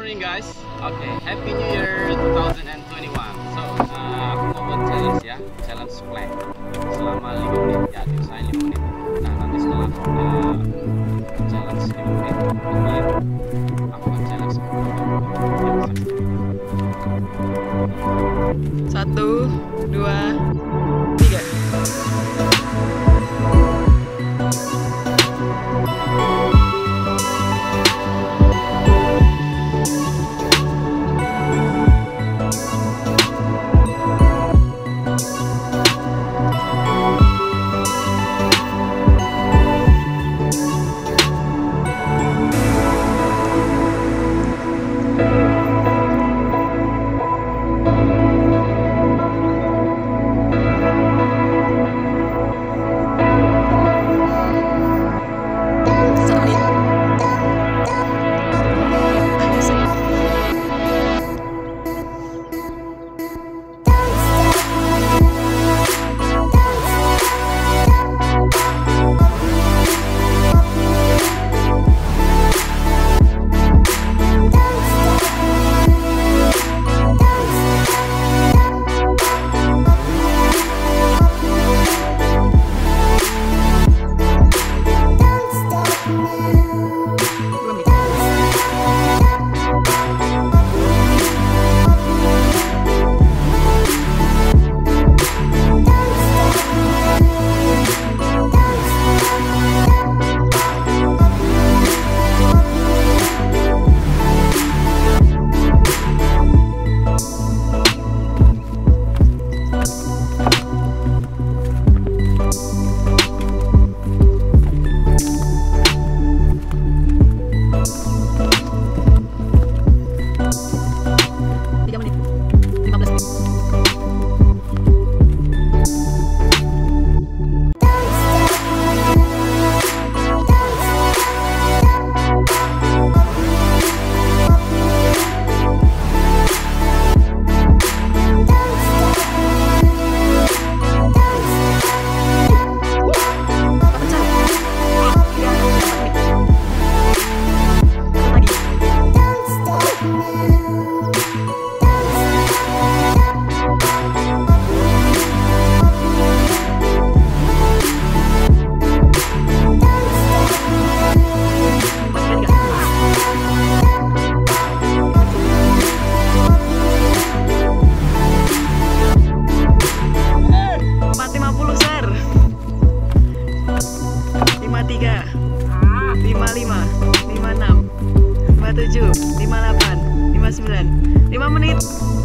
morning guys. Okay, Happy New Year 2021. So, uh, aku mau buat challenge ya, challenge plank selama 5 menit ya, saya 5 menit. Nah, nanti setelah uh, challenge 5 menit, kemudian aku akan challenge Satu, dua, tiga. 57, 58, 59, 5 menit.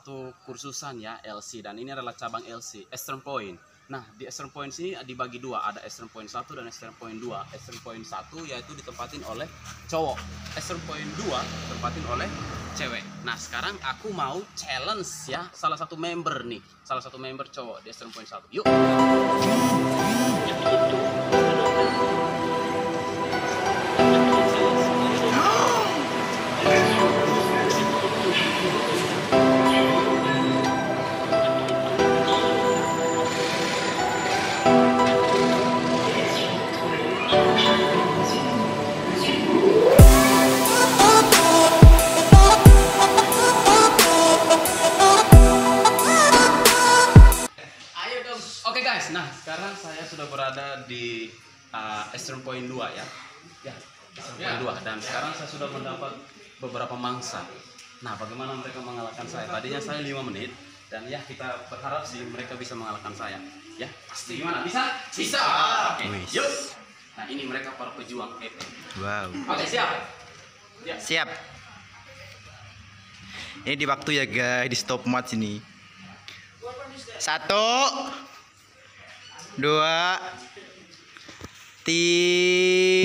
Satu kursusan ya LC dan ini adalah cabang LC Eastern Point. Nah di Eastern Point sini dibagi dua. Ada Eastern Point 1 dan Eastern Point 2 Eastern Point 1 yaitu ditempatin oleh cowok. Eastern Point 2 ditempatin oleh cewek. Nah sekarang aku mau challenge ya salah satu member nih. Salah satu member cowok di Eastern Point 1 Yuk Nah, sekarang saya sudah berada di uh, Eastern Point 2 ya. Ya, Eastern Point 2 dan sekarang saya sudah mendapat beberapa mangsa. Nah, bagaimana mereka mengalahkan saya? Tadinya saya 5 menit dan ya kita berharap sih mereka bisa mengalahkan saya. Ya, pasti gimana? Bisa? Bisa. Oke. Wis. Yuk. Nah, ini mereka para pejuang EP. Wow. Oke, siap. Ya. Siap. Ini di waktu ya guys, di stop match ini. Satu, dua, tiga.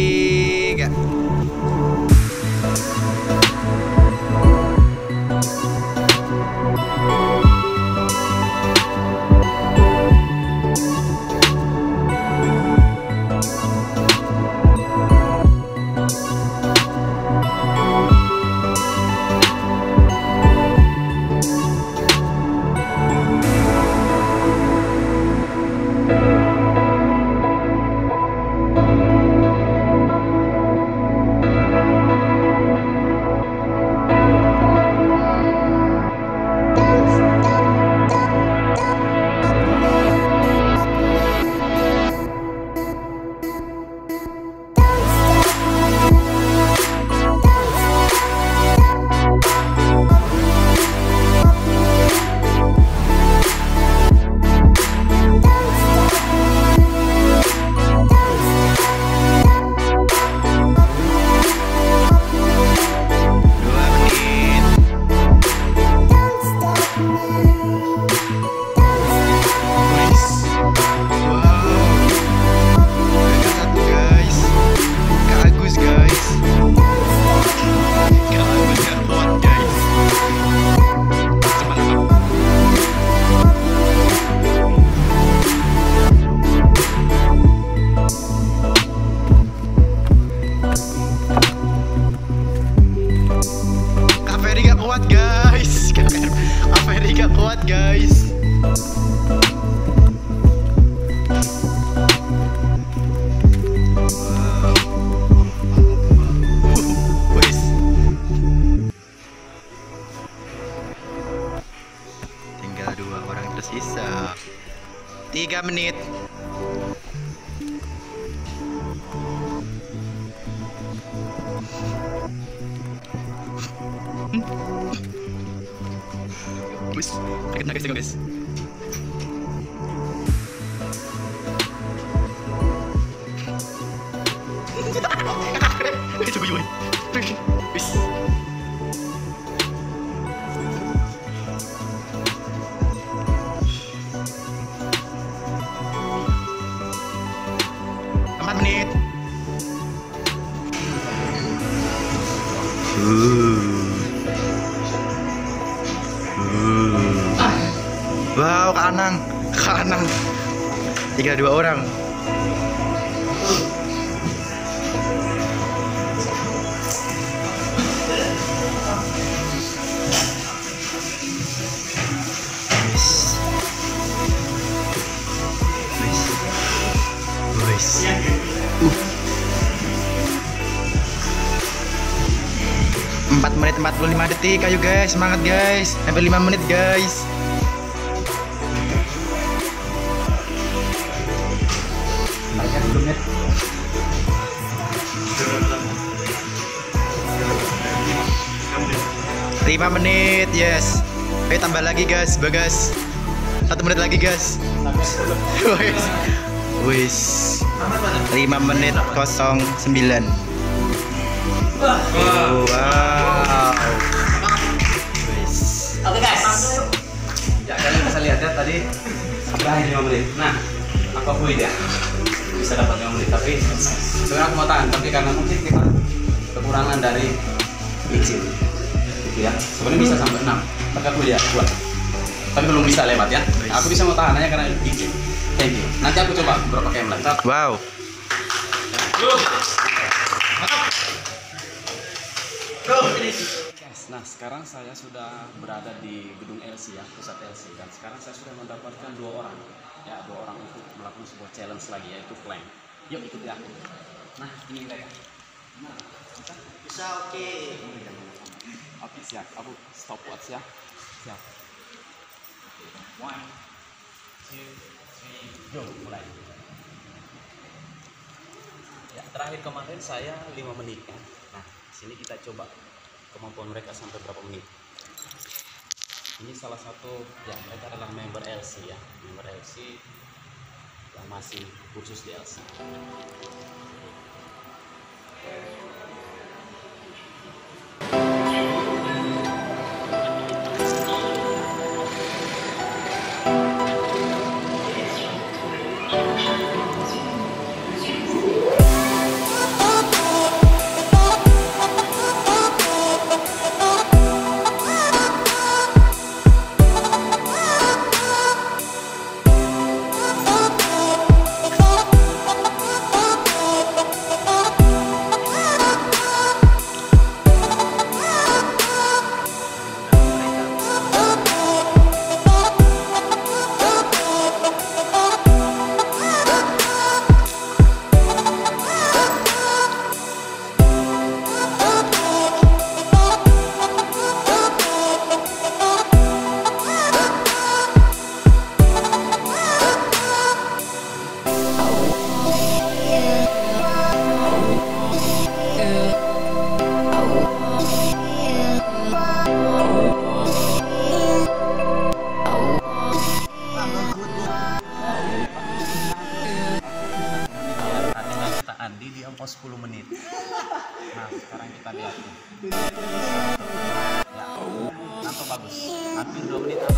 Guys, guys. Eh, coba yun. Wis. Wow, Kak Anang, Kak Anang. Tiga dua orang. Uh. Empat menit 45 detik. Ayo guys. Semangat guys. Hampir 5 menit guys Lima menit, yes. Ayo tambah lagi guys, bagas. Satu menit lagi guys. Wis, wis. Lima menit kosong sembilan. Oh, wow. Wis. Oke guys. Ya kalian bisa lihat ya tadi berakhir 5 menit. Nah, aku akui ya bisa dapat 5 menit tapi sebenarnya aku mau tahan tapi karena mungkin kita kekurangan dari izin gitu ya. Sebenarnya bisa sampai 6 tapi aku lihat buat tapi belum bisa lewat ya. Aku bisa mau tahan aja karena izin thank you. Nanti aku coba beberapa km lagi Wow. Guys, nah sekarang saya sudah berada di gedung LC ya, pusat LC dan sekarang saya sudah mendapatkan dua orang. Ya dua orang untuk melakukan sebuah challenge lagi yaitu plank. Yuk ikuti aku. Nah ini mereka. Bisa oke. Oke siap, aku stopwatch ya. Siap. One, two, Yo, mulai. Ya, terakhir kemarin saya 5 menit kan. Nah, sini kita coba kemampuan mereka sampai berapa menit. Ini salah satu ya mereka adalah member LC ya, member LC yang masih kursus di LC. Mau 10 menit. Nah, sekarang kita lihat nih. Ya, Nanto bagus. Hampir 2 menit atau